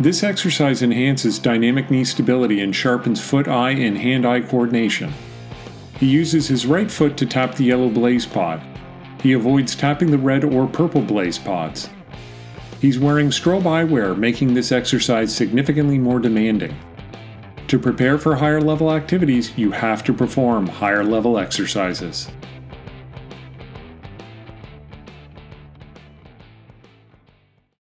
This exercise enhances dynamic knee stability and sharpens foot eye and hand eye coordination. He uses his right foot to tap the yellow BlazePod. He avoids tapping the red or purple BlazePods. He's wearing strobe eyewear, making this exercise significantly more demanding. To prepare for higher level activities, you have to perform higher level exercises.